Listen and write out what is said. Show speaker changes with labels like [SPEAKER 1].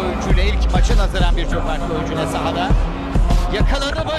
[SPEAKER 1] Oyuncuyla ilk maça nazaran birçok farklı oyuncuyla sahada. Yakaladı mı